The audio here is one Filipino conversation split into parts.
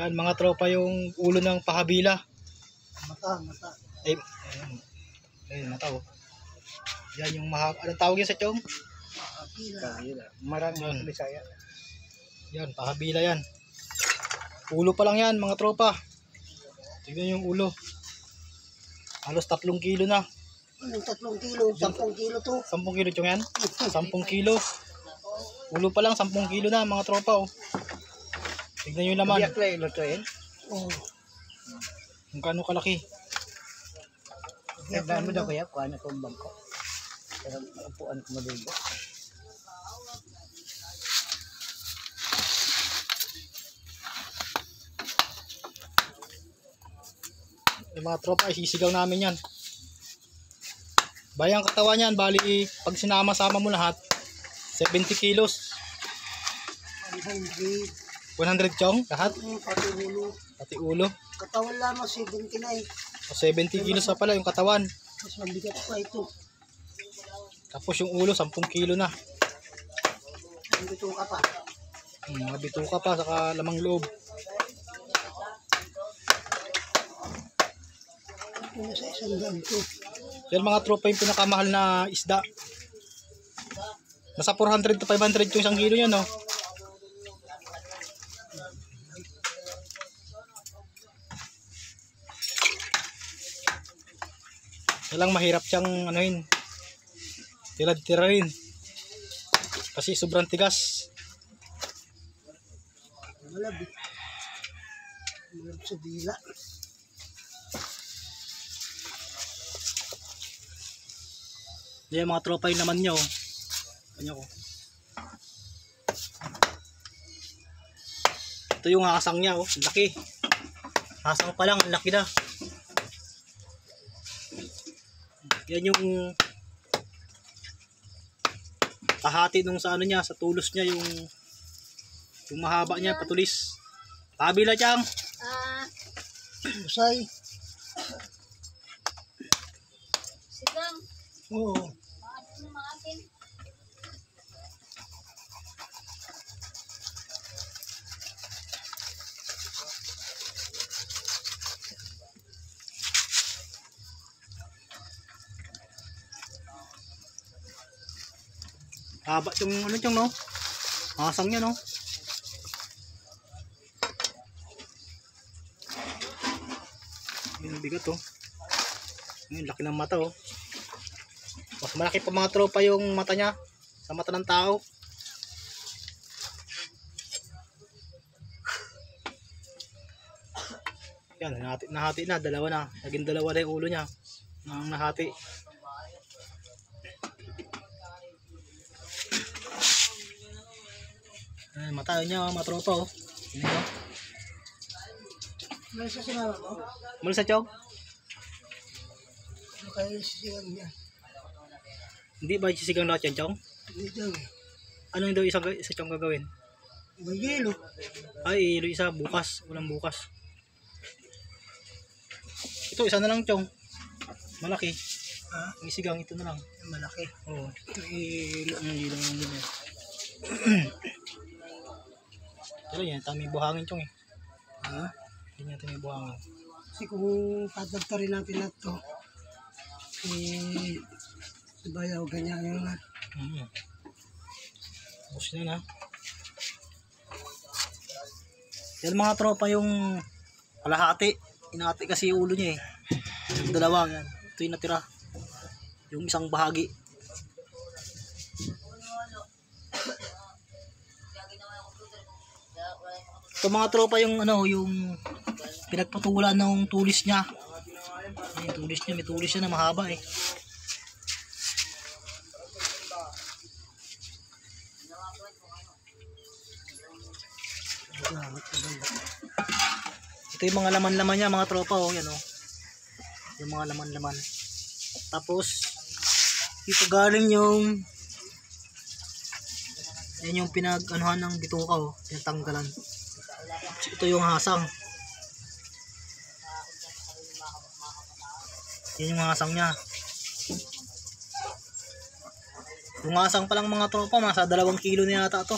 Yan mga tropa yung ulo ng pahabila. Mata, mata. Ay, ayun. Ayun, mata oh. Yan yung mahaba. Anong tawag yun sa chong? Kabila. Marami Yan. sa Bisaya. Yan, pahabila yan. Ulo pa lang yan mga tropa. Tignan yung ulo. Halos tatlong kilo na. Anong tatlong kilo? Sampung kilo to. Sampung kilo chong yan? Sampung kilo. Ulo pa lang, sampung kilo na mga tropa oh. Tignan yung laman. Biyak lang eh. Oo. Kung kaano kalaki. Tandaan mo daw kaya kung ano kong bangko. Pero upuan ko malubo. Yung mga tropa, isisigaw namin yan. Bayang katawan yan, bali pag sinama-sama mo lahat, 70 kilos. 100. 100 chong lahat, pati ulo. pati ulo. Katawan lamang 79. O 70 kilos pa pala yung katawan. Mas mabigat pa ito. Tapos yung ulo, 10 kilo na. Nandito ka pa. Hmm, mga bituka pa, saka lamang loob. Ito na sa isang dam to. Yan mga tropa yung pinakamahal na isda. Nasa 400 to 500 yung isang kilo yan, no? Kaya lang mahirap siyang ano yun. Tirad-tira rin. Kasi sobrang tigas. Malab eh. Malab sa dila. Yan mga tropa naman nyo. Kanya ko. Ito yung asang niya, oh. Laki. Asang pa lang, ang laki na. Yan yung kahati nung sa ano niya, sa tulos niya, yung yung mahaba niya, patulis. Kabila siyang. Ah, Usay. sigang. Oo. Haba yung ano siyang, no? Asang niya, no? Yung bigat, oh. Yung laki ng mata, oh. Mas malaki pa mga tropa yung mata niya sa mata ng tao. Yan, nahati, nahati na, dalawa na. Naging dalawa na yung ulo niya. Nang nahati. Ay, mata niya, mga tropa, oh. Yan. May isa sinama mo? Mula sa chog? Ano yung sisigang niya? Hindi ba sisigang lahat yan, chong? Hindi daw eh. Ano yung daw isang, isa chong gagawin? May yelo. Ay, ilo isa, bukas. Walang bukas. Ito, isa na lang, chong. Malaki. Ha? Ang isigang, ito na lang. Malaki. Oo. Ito yelo. Ang ilo lang yun eh. Pero yan, tami buhangin, chong eh. Ha? Yan yan, tami buhangin. Kasi kung tatagtarin natin na ito, eh, sabayaw, ganyan yung nga. Mm. Tapos na na. Yan mga tropa yung kalahati. Inahati kasi yung ulo niya eh. Yung dalawa yan. Ito yung natira. Yung isang bahagi. Ito mga tropa yung ano, yung pinagpatulan ng tulis niya. Yung tulis niya, may tulis siya na mahaba eh. Ito yung mga laman-laman niya, mga tropa, oh, yan, oh. Yung mga laman-laman. Tapos, dito galing yung yan yung pinag-anuhan ng bituka, oh. Pinatanggalan. Ito yung hasang. Yan yung hasang niya. Yung hasang pa lang mga tropa, nasa dalawang kilo na yata to.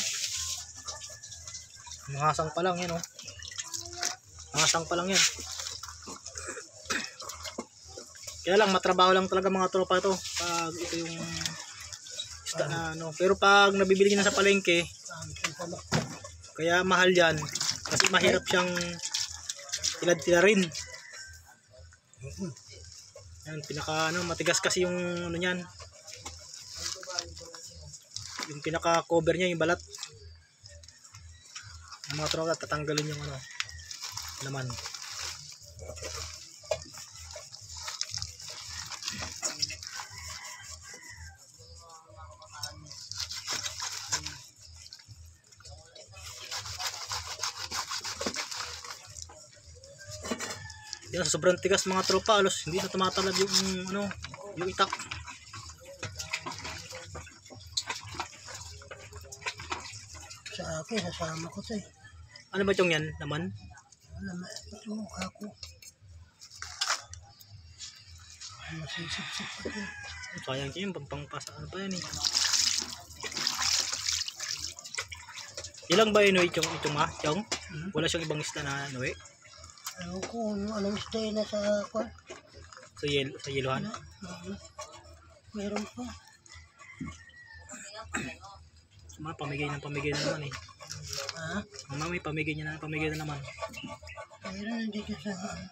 Yung hasang pa lang, yan, oh. Masang pa lang yan. Kaya lang, matrabaho lang talaga mga tropa ito. Pag ito yung isda na ano. Pero pag nabibili na sa palengke, kaya mahal yan. Kasi mahirap siyang tilad-tila rin. Yan, pinaka ano, matigas kasi yung ano niyan. Yung pinaka cover niya, yung balat. Yung mga tropa, tatanggalin yung ano, laman. Yan, sobrang tigas mga tropa, alos hindi na tumatalab yung ano, yung itak. Sa akin, sasama ko to eh. Ano ba itong yan naman? Alam mo, ito, ako. Masisip-sip pa to. Sayang yun, pampangpasa ano pa yan eh. Ilang ba yun itong itong ah, chong? Hmm? Wala siyang ibang isda na ano eh. Ewan ko, ano, anong isda yun nasa kwan? Sa yel sa yeluhan. Ano? Meron pa. Mga pamigay ng pamigay na naman eh. Ha? Mga may pamigay niya na pamigay na naman. Meron nandito sa ano.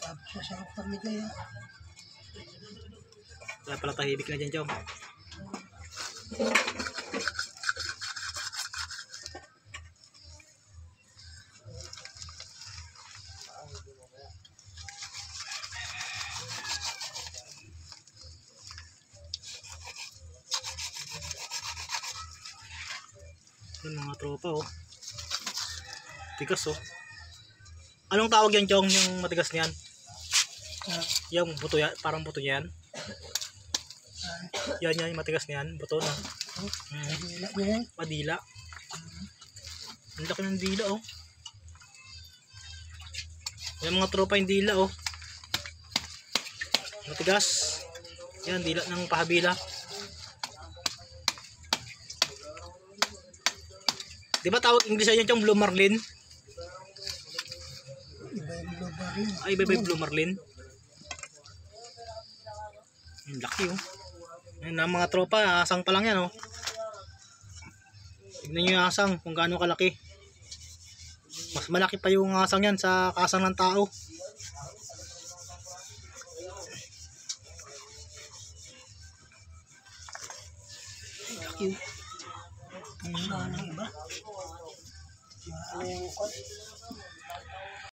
Tapos sa sarap pamigay ah. Kaya pala tahimik na dyan, chong. Mga tropa oh. Tigas oh. Anong tawag yan, Chong? Yung matigas niyan? Ah, Yung buto yan, parang buto niyan. ah, Yan yan, yung matigas niyan, buto na. Mm, Dila niya yan. padila. Ang laki ng dila oh. Yan mga tropa yung dila oh. Matigas. Yan, dila ng pahabila. Di ba tawag English yan yung blue marlin? Iba yung rin. Ay, iba ba yung blue marlin? Ang laki oh. Yan na mga tropa, asang pa lang yan oh. Tignan nyo yung asang kung gaano kalaki. Mas malaki pa yung asang yan sa kasang ng tao. Ang laki oh. Ano yung kwan?